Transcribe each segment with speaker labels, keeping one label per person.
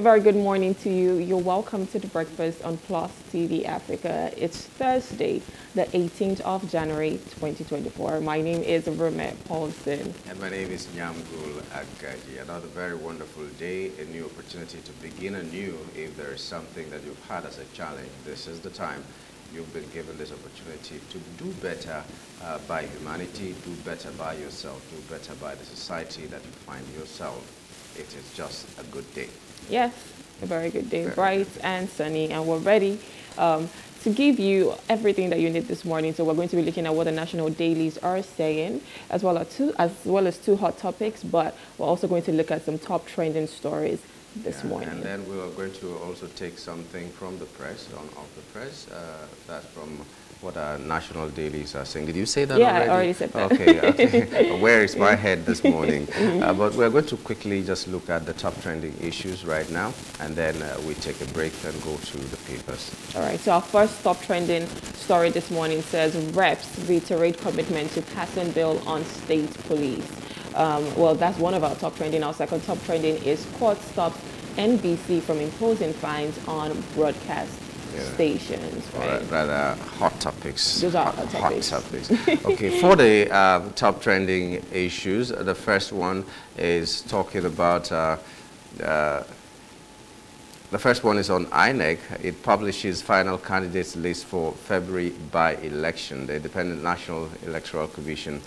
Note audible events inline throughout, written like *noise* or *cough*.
Speaker 1: A very good morning to you. You're welcome to the breakfast on Plus TV Africa. It's Thursday, the 18th of January 2024. My name is Rumet Paulson.
Speaker 2: And my name is Nyamgul Agaji. Another very wonderful day, a new opportunity to begin anew. If there is something that you've had as a challenge, this is the time you've been given this opportunity to do better uh, by humanity, do better by yourself, do better by the society that you find yourself. It is just a good day.
Speaker 1: Yes, a very good day, bright and sunny, and we're ready um, to give you everything that you need this morning. So we're going to be looking at what the national dailies are saying, as well as two, as well as two hot topics. But we're also going to look at some top trending stories this
Speaker 2: yeah,
Speaker 1: morning.
Speaker 2: And then we are going to also take something from the press, on off the press. Uh, that's from what our national dailies are saying. Did you say that
Speaker 1: yeah,
Speaker 2: already?
Speaker 1: I already said that.
Speaker 2: Okay. okay. *laughs* *laughs* Where is my head this *laughs* morning? Uh, but we're going to quickly just look at the top trending issues right now, and then uh, we take a break and go to the papers.
Speaker 1: All right. So our first top trending story this morning says reps reiterate commitment to passing bill on state police. Um, well, that's one of our top trending. Our second top trending is court stops NBC from imposing fines on broadcast yeah. stations. Right?
Speaker 2: rather hot topics.
Speaker 1: Those are hot, hot
Speaker 2: topics. Hot topics. *laughs* okay, for the uh, top trending issues, the first one is talking about. Uh, uh, the first one is on INEC. It publishes final candidates list for February by-election. The Independent National Electoral Commission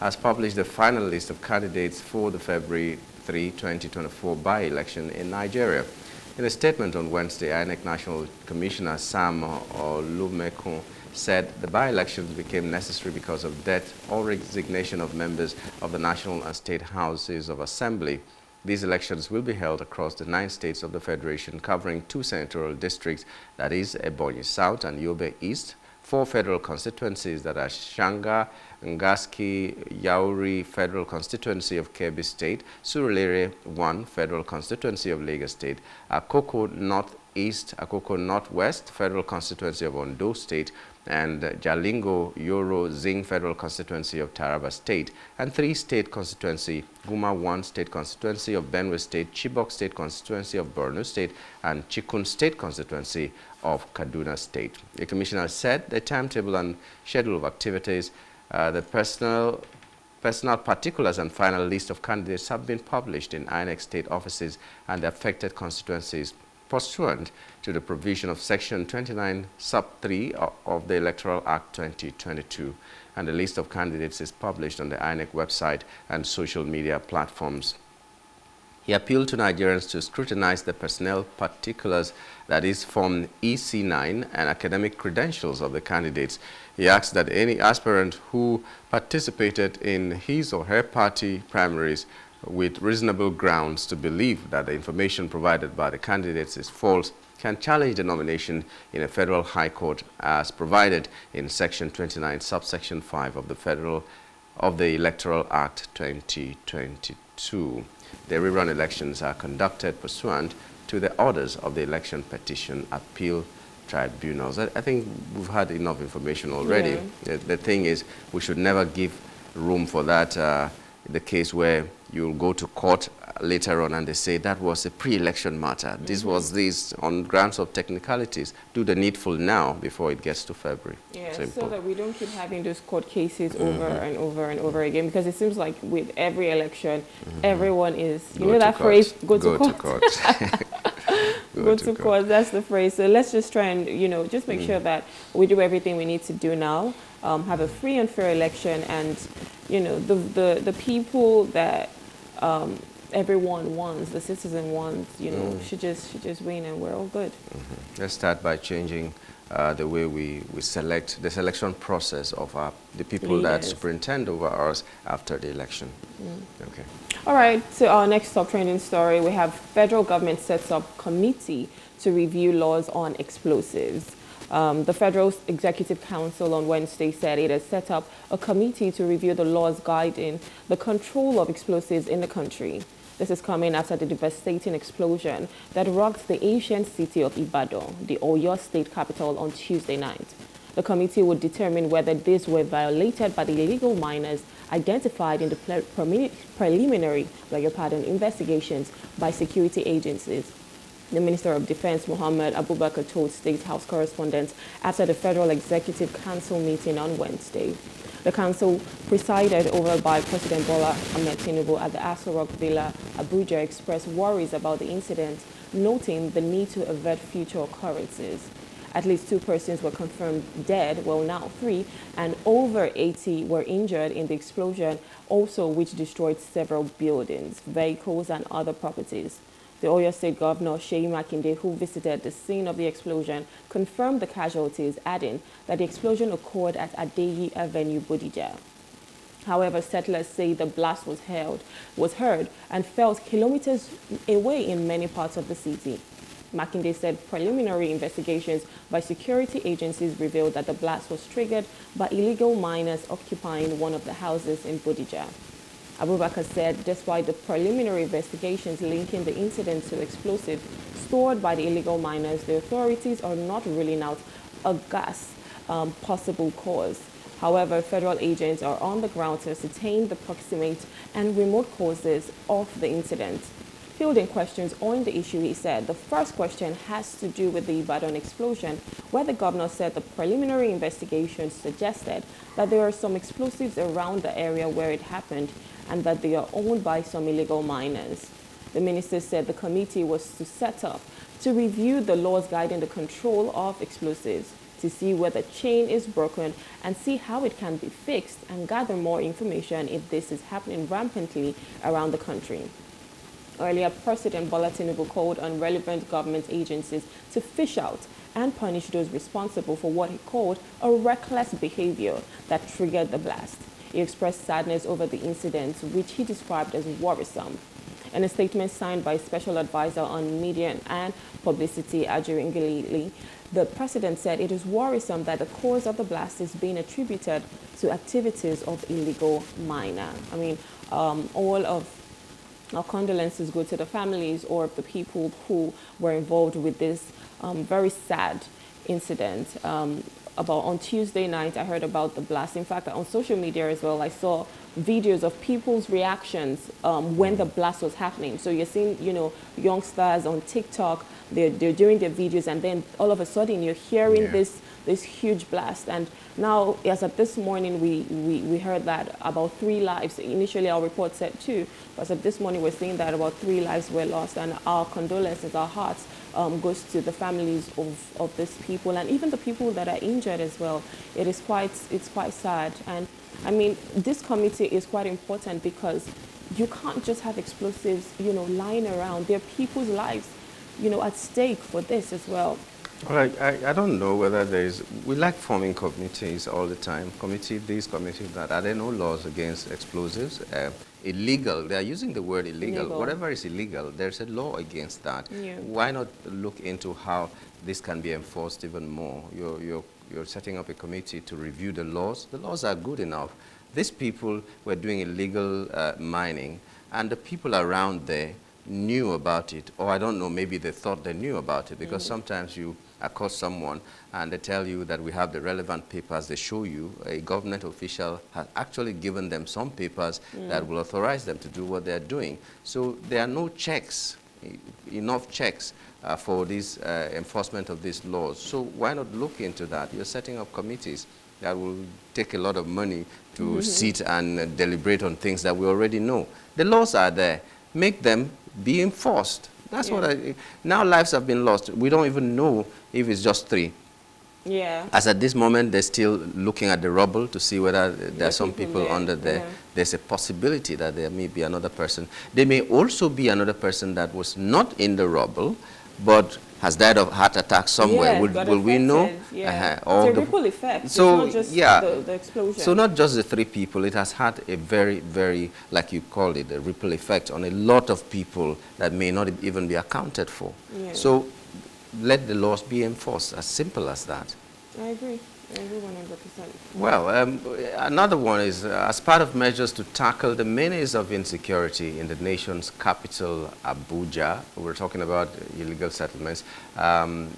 Speaker 2: has published the final list of candidates for the February 3, 2024 by-election in Nigeria. In a statement on Wednesday, INEC National Commissioner Sam Olumekun said the by-elections became necessary because of death or resignation of members of the National and State Houses of Assembly. These elections will be held across the nine states of the Federation, covering two senatorial districts, that is, Ebonyi South and Yobe East, four federal constituencies that are Shanga, Ngaski, Yauri Federal Constituency of Kebbi State, Surulere 1 Federal Constituency of Lagos State, Akoko Northeast, Akoko Northwest Federal Constituency of Ondo State, and Jalingo Yorro Zing Federal Constituency of Taraba State, and three state constituency, Guma 1 State Constituency of Benue State, Chibok State Constituency of Borno State, and Chikun State Constituency of Kaduna State. The commissioner said the timetable and schedule of activities, uh, the personal Personal particulars and final list of candidates have been published in INEC state offices and the affected constituencies pursuant to the provision of Section 29 Sub 3 of the Electoral Act 2022 and the list of candidates is published on the INEC website and social media platforms. He appealed to Nigerians to scrutinize the personnel particulars, that is, from EC9 and academic credentials of the candidates. He asked that any aspirant who participated in his or her party primaries with reasonable grounds to believe that the information provided by the candidates is false can challenge the nomination in a federal high court as provided in section 29 subsection 5 of the federal of the electoral act 2022 the rerun elections are conducted pursuant to the orders of the election petition appeal tribunals I, I think we've had enough information already yeah. the, the, thing is we should never give room for that uh, the case where you'll go to court later on and they say that was a pre-election matter. Mm -hmm. This was this on grounds of technicalities. Do the needful now before it gets to February.
Speaker 1: Yeah, Simple. so that we don't keep having those court cases mm -hmm. over and over and over again because it seems like with every election, mm -hmm. everyone is, you go know that court. phrase, go,
Speaker 2: go
Speaker 1: to court.
Speaker 2: To court. *laughs* *laughs*
Speaker 1: go, go, to, court. court. That's the phrase. So let's just try and, you know, just make mm. sure that we do everything we need to do now, um, have a free and fair election and, you know, the, the, the people that um, everyone wants, the citizen wants, you know, mm. should just should just win, and we're all good. Mm
Speaker 2: -hmm. Let's start by changing uh, the way we, we select the selection process of our, the people Leaders. that superintend over us after the election. Mm. Okay.
Speaker 1: All right. So our next top trending story, we have federal government sets up committee to review laws on explosives. Um, the Federal Executive Council on Wednesday said it has set up a committee to review the laws guiding the control of explosives in the country. This is coming after the devastating explosion that rocked the ancient city of Ibadan, the Oyo state capital, on Tuesday night. The committee would determine whether these were violated by the illegal miners identified in the preliminary pardon, investigations by security agencies. The Minister of Defense, Mohammed Abubakar, told State House correspondents after the Federal Executive Council meeting on Wednesday. The council, presided over by President Bola Ahmed Tinubu at the Aso Rock Villa, Abuja, expressed worries about the incident, noting the need to avert future occurrences. At least two persons were confirmed dead, well now three, and over 80 were injured in the explosion, also which destroyed several buildings, vehicles and other properties. The Oyo State Governor, Seyi Makinde, who visited the scene of the explosion, confirmed the casualties, adding that the explosion occurred at Adeyi Avenue, Bodija. However, settlers say the blast was heard, was heard and felt kilometers away in many parts of the city. Makinde said preliminary investigations by security agencies revealed that the blast was triggered by illegal miners occupying one of the houses in Bodija. Abubakar said despite the preliminary investigations linking the incident to explosives stored by the illegal miners, the authorities are not ruling out a gas um, possible cause. However, federal agents are on the ground to ascertain the proximate and remote causes of the incident. Fielding questions on the issue, he said the first question has to do with the Ibadan explosion, where the governor said the preliminary investigation suggested that there are some explosives around the area where it happened and that they are owned by some illegal miners. The minister said the committee was to set up to review the laws guiding the control of explosives, to see where the chain is broken and see how it can be fixed and gather more information if this is happening rampantly around the country. Earlier, President Bola Tinubu called on relevant government agencies to fish out and punish those responsible for what he called a reckless behavior that triggered the blast. He expressed sadness over the incident, which he described as worrisome. In a statement signed by Special Advisor on Media and Publicity, Ajuri Ngelale, the president said it is worrisome that the cause of the blast is being attributed to activities of illegal miner. I mean, um, all of our condolences go to the families or the people who were involved with this um, very sad incident. Um, about on Tuesday night, I heard about the blast. In fact, on social media as well, I saw videos of people's reactions um, when the blast was happening. So you're seeing, you know, youngsters on TikTok, they're, they're doing their videos, and then all of a sudden you're hearing yeah. this this huge blast. And now, as of this morning, we, we, we heard that about three lives. Initially, our report said two, but as of this morning, we're seeing that about three lives were lost. And our condolences, our hearts um, goes to the families of, of these people and even the people that are injured as well. It is quite, it's quite sad. And I mean, this committee is quite important because you can't just have explosives, you know, lying around. There are people's lives, you know, at stake for this as well.
Speaker 2: Well, I, I, don't know whether there is, we like forming committees all the time, committee this, committee that. Are there no laws against explosives? Uh, illegal, they are using the word illegal. illegal. Whatever is illegal, there's a law against that. Yeah. Why not look into how this can be enforced even more? You're, you're, you're setting up a committee to review the laws. The laws are good enough. These people were doing illegal uh, mining, and the people around there knew about it, or I don't know, maybe they thought they knew about it, because mm -hmm. sometimes you accost someone and they tell you that we have the relevant papers, they show you a government official has actually given them some papers mm. that will authorize them to do what they're doing. So there are no checks, enough checks uh, for this uh, enforcement of these laws. So why not look into that? You're setting up committees that will take a lot of money to mm -hmm. sit and uh, deliberate on things that we already know. The laws are there. Make them be enforced. That's yeah. what I, now lives have been lost. We don't even know if it's just three.
Speaker 1: Yeah.
Speaker 2: As at this moment, they're still looking at the rubble to see whether there are some people, there. under there. Yeah. There's a possibility that there may be another person. There may also be another person that was not in the rubble, but has died of heart attack somewhere.
Speaker 1: Yeah,
Speaker 2: will, will we know?
Speaker 1: Yeah. Uh -huh. it's a ripple effect. So yeah, the, the, explosion.
Speaker 2: So not just the three people. It has had a very, very, like you called it, a ripple effect on a lot of people that may not even be accounted for. Yeah. So let the laws be enforced. As simple as that.
Speaker 1: I agree.
Speaker 2: Well, um, another one is uh, as part of measures to tackle the menace of insecurity in the nation's capital, Abuja. We're talking about illegal settlements. Um,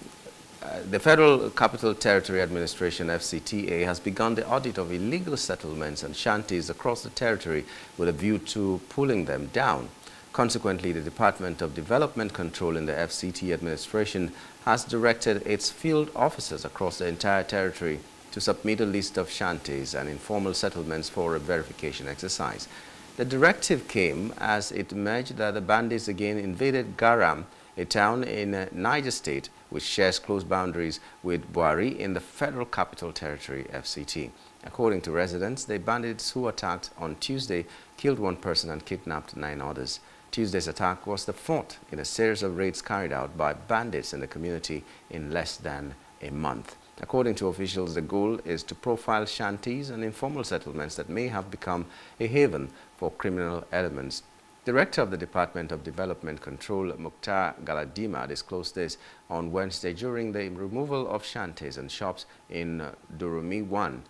Speaker 2: uh, the Federal Capital Territory Administration, FCTA, has begun the audit of illegal settlements and shanties across the territory with a view to pulling them down. Consequently, the Department of Development Control in the FCT administration has directed its field officers across the entire territory to submit a list of shanties and informal settlements for a verification exercise. The directive came as it emerged that the bandits again invaded Garam, a town in uh, Niger State which shares close boundaries with Bwari in the Federal Capital Territory, FCT. According to residents, the bandits who attacked on Tuesday killed one person and kidnapped nine others. Tuesday's attack was the fourth in a series of raids carried out by bandits in the community in less than a month. According to officials, the goal is to profile shanties and informal settlements that may have become a haven for criminal elements. Director of the Department of Development Control, Mukhtar Galadima, disclosed this on Wednesday during the removal of shanties and shops in Durumi 1.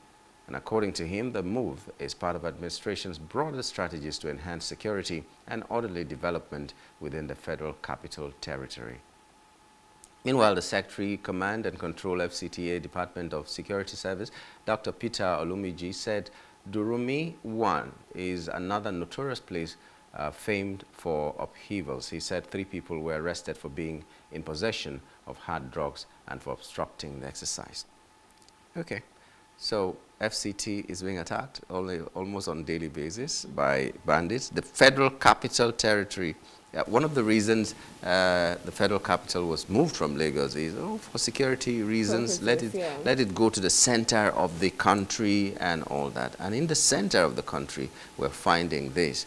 Speaker 2: And according to him, the move is part of administration's broader strategies to enhance security and orderly development within the Federal Capital Territory. Meanwhile, the Secretary, Command and Control FCTA Department of Security Service, Dr. Peter Olumuji, said Durumi 1 is another notorious place uh, famed for upheavals. He said three people were arrested for being in possession of hard drugs and for obstructing the exercise. Okay, so FCT is being attacked only, almost on a daily basis by bandits. The Federal Capital Territory one of the reasons uh, the federal capital was moved from Lagos is oh, for security reasons, let it, yeah. let it go to the center of the country and all that. And in the center of the country, we're finding this.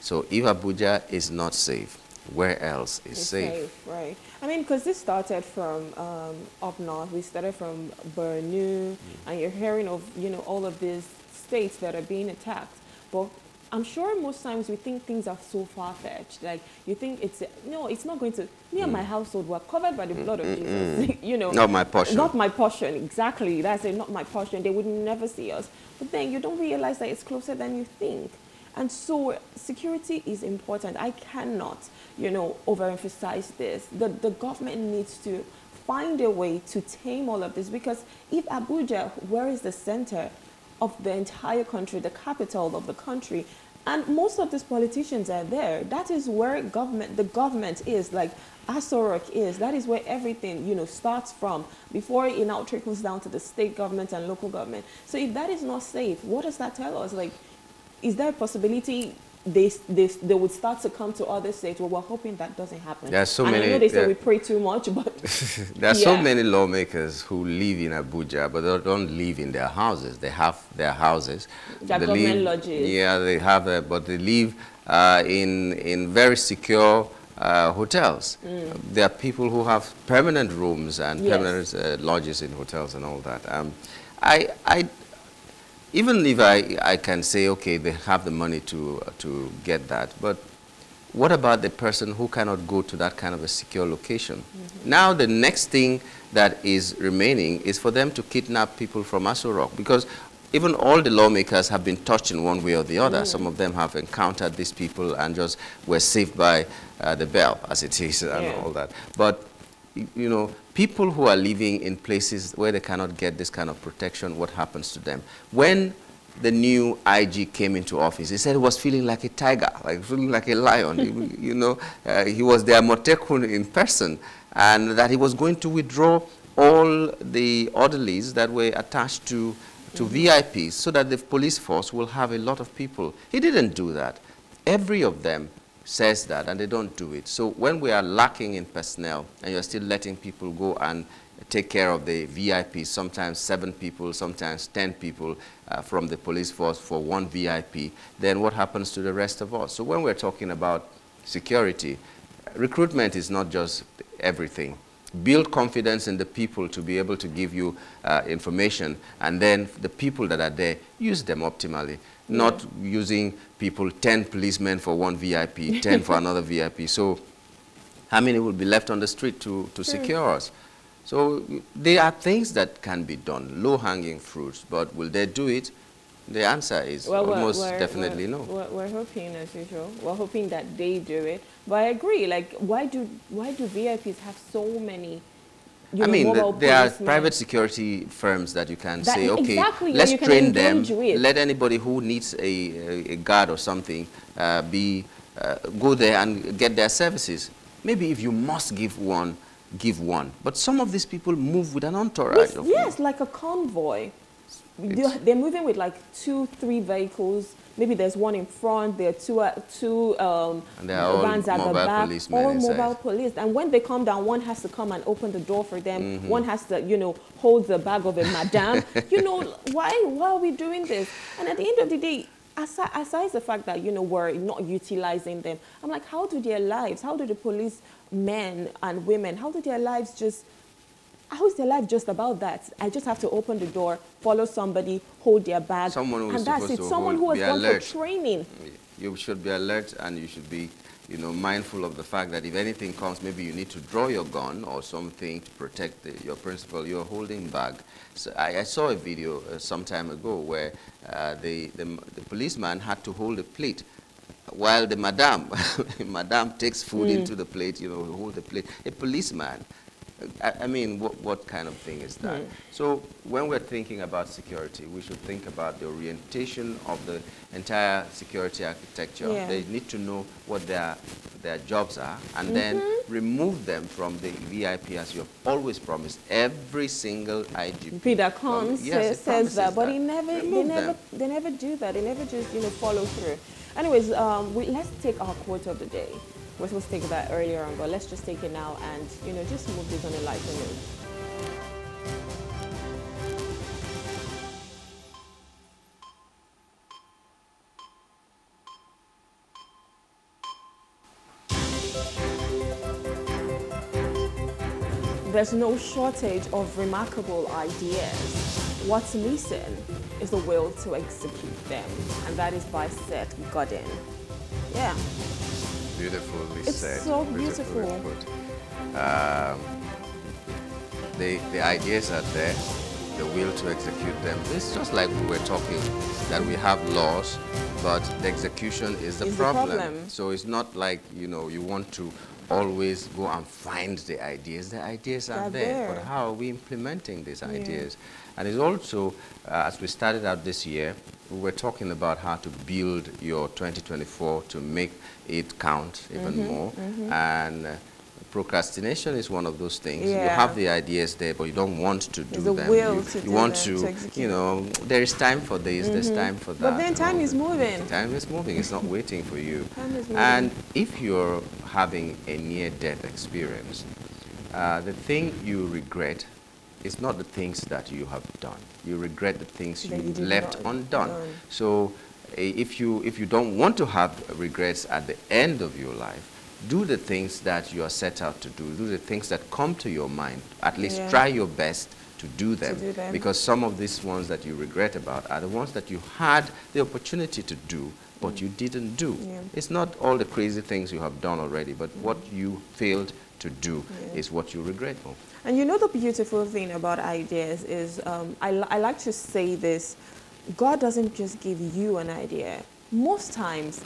Speaker 2: So if Abuja is not safe, where else is safe? safe?
Speaker 1: Right. I mean, because this started from um, up north. We started from Borno, mm. and you're hearing of, you know, all of these states that are being attacked. But I'm sure most times we think things are so far-fetched. Like you think it's, no, it's not going to, me and my mm. household were covered by the blood of mm, Jesus. Mm. *laughs* you know.
Speaker 2: Not my portion.
Speaker 1: Not my portion, exactly. That's it, not my portion. They would never see us. But then you don't realize that it's closer than you think. And so security is important. I cannot, you know, overemphasize this. The, the government needs to find a way to tame all of this because if Abuja, where is the center of the entire country, the capital of the country, and most of these politicians are there. That is where government, the government is, like Aso Rock is. That is where everything, you know, starts from before it now trickles down to the state government and local government. So if that is not safe, what does that tell us? Like, is there a possibility they, they, they would start to come to other states. Well, we're hoping that doesn't happen.
Speaker 2: There are so
Speaker 1: and
Speaker 2: many.
Speaker 1: I know they say we pray too much, but *laughs*
Speaker 2: there are yeah. so many lawmakers who live in Abuja, but they don't live in their houses. They have their houses.
Speaker 1: Their they government live, lodges.
Speaker 2: Yeah, they have, uh, but they live uh, in in very secure. Uh, hotels. Mm. There are people who have permanent rooms and yes. permanent uh, lodges in hotels and all that. Um, I, I, even if I, I can say, okay, they have the money to, uh, to get that, but what about the person who cannot go to that kind of a secure location? Mm -hmm. Now the next thing that is remaining is for them to kidnap people from Aso Rock because even all the lawmakers have been touched in one way or the other. Mm. Some of them have encountered these people and just were saved by uh, the bell, as it is, and yeah. all that. But you know, people who are living in places where they cannot get this kind of protection, what happens to them? When the new IG came into office, he said he was feeling like a tiger, like feeling like a lion. he, *laughs* you know, uh, he was the Amotekun in person, and that he was going to withdraw all the orderlies that were attached to to mm -hmm. VIPs so that the police force will have a lot of people. He didn't do that. Every of them says that and they don't do it. So when we are lacking in personnel and you're still letting people go and take care of the VIPs, sometimes seven people, sometimes 10 people uh, from the police force for one VIP, then what happens to the rest of us? So when we're talking about security, recruitment is not just everything. Build confidence in the people to be able to give you uh, information, and then the people that are there, use them optimally not using people, 10 policemen for one VIP, 10 for another *laughs* VIP. So how many will be left on the street to, to sure. secure us? So there are things that can be done, low-hanging fruits, but will they do it? The answer is well, almost we're, definitely
Speaker 1: we're,
Speaker 2: no.
Speaker 1: We're, we're, hoping, as usual, we're hoping that they do it. But I agree, like, why do, why do VIPs have so many
Speaker 2: I mean, the, there are private security firms that you can that say, okay, exactly, let's train them. With. Let anybody who needs a, a, guard or something uh, be uh, go there and get their services. Maybe if you must give one, give one. But some of these people move with an entourage.
Speaker 1: Yes, yes like a convoy. They're, they're, moving with like two, three vehicles. Maybe there's one in front. There are two, uh, two um, vans at the back. All mobile police. And when they come down, one has to come and open the door for them. Mm -hmm. One has to, you know, hold the bag of a madam. *laughs* you know, why, why are we doing this? And at the end of the day, aside, aside the fact that, you know, we're not utilizing them, I'm like, how do their lives, how do the police men and women, how do their lives just how is their life just about that? I just have to open the door, follow somebody, hold their bag,
Speaker 2: Someone who
Speaker 1: and that's it. Someone who has gone alert. for training.
Speaker 2: You should be alert and you should be you know, mindful of the fact that if anything comes, maybe you need to draw your gun or something to protect the, your principal, you're holding bag. So I, I saw a video uh, some time ago where uh, the, the, the, policeman had to hold a plate while the madam, *laughs* madam takes food mm. into the plate, you know, hold the plate. A policeman I, I mean, what, what, kind of thing is that? Mm. So when we're thinking about security, we should think about the orientation of the entire security architecture. Yeah. They need to know what their, their jobs are and mm -hmm. then mm-hmm. remove them from the VIP as you have always promised. Every single IGP
Speaker 1: that comes yes, says, says that, but that. he never, they never, they never do that. They never just, you know, follow through. Anyways, um, we, let's take our quote of the day. We're supposed to take that earlier on, but let's just take it now and, you know, just move this on a lighter note. There's no shortage of remarkable ideas. What's missing is the will to execute them, and that is by Seth Godin. Yeah
Speaker 2: beautifully
Speaker 1: it's
Speaker 2: said.
Speaker 1: It's so beautiful.
Speaker 2: Um, the, the ideas are there, the will to execute them. It's just like we were talking, that we have laws, but the execution is the, problem. the problem. So it's not like, you know, you want to always go and find the ideas. The ideas are there, there, but how are we implementing these ideas? Yeah. And it's also, uh, as we started out this year, we were talking about how to build your 2024 to make it count even mm -hmm, more. Mm -hmm. And uh, procrastination is one of those things. Yeah. You have the ideas there, but you don't want to do
Speaker 1: them.
Speaker 2: Will
Speaker 1: you,
Speaker 2: to
Speaker 1: you
Speaker 2: want them, to, to you know, there is time for this, mm -hmm. there's mm-hmm. time for that.
Speaker 1: But then time is moving.
Speaker 2: Time is moving. It's not *laughs* waiting for you. Time is moving. And if you're having a near-death experience, uh, the thing you regret it's not the things that you have done. You regret the things you, you left undone. Done. So if you, if you don't want to have regrets at the end of your life, do the things that you are set out to do. Do the things that come to your mind. At least yeah. try your best to do, them, to do them. Because some of these ones that you regret about are the ones that you had the opportunity to do, but mm. you didn't do. Yeah. It's not all the crazy things you have done already, but mm. what you failed to do yeah. is what you regret of.
Speaker 1: And you know the beautiful thing about ideas is, um, I, I like to say this, God doesn't just give you an idea. Most times,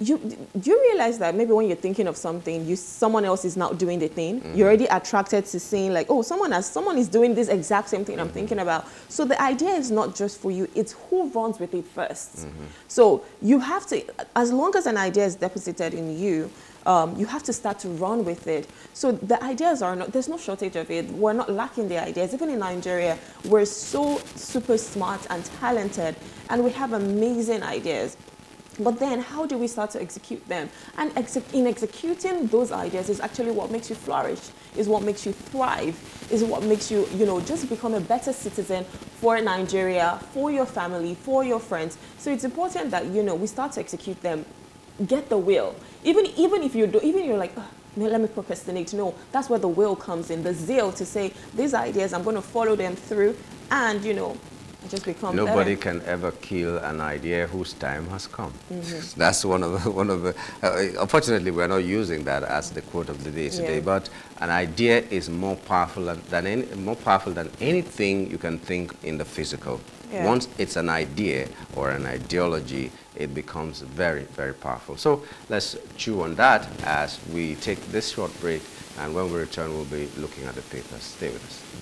Speaker 1: you do you realize that maybe when you're thinking of something, you someone else is not doing the thing. Mm -hmm. You're already attracted to seeing like, oh, someone has someone is doing this exact same thing mm -hmm. I'm mm-hmm. thinking about. So the idea is not just for you; it's who runs with it 1st mm -hmm. So you have to, as long as an idea is deposited in you, um, you have to start to run with it. So the ideas are not, there's no shortage of it. We're not lacking the ideas. Even in Nigeria, we're so super smart and talented, and we have amazing ideas. But then how do we start to execute them? And in executing those ideas is actually what makes you flourish, is what makes you thrive, is what makes you, you know, just become a better citizen for Nigeria, for your family, for your friends. So it's important that, you know, we start to execute them, get the will. Even, even if you do, even you're like, let me procrastinate. No, that's where the will comes in, the zeal to say, these ideas, I'm going to follow them through and, you know, just become
Speaker 2: Nobody
Speaker 1: better.
Speaker 2: can ever kill an idea whose time has come. Mm -hmm. *laughs* That's one of the, one of the. Uh, unfortunately, we're not using that as the quote of the day today. Yeah. But an idea is more powerful than any, more powerful than anything you can think in the physical. Yeah. Once it's an idea or an ideology, it becomes very, very powerful. So let's chew on that as we take this short break, and when we return, we'll be looking at the papers. Stay with us.